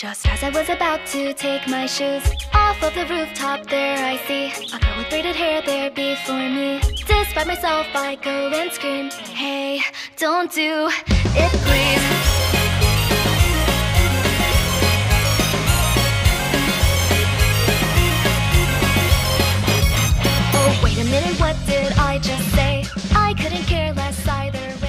Just as I was about to take my shoes off of the rooftop, there I see a girl with braided hair there before me. Despite myself, I go and scream, Hey, don't do it, please. Oh, wait a minute, what did I just say? I couldn't care less either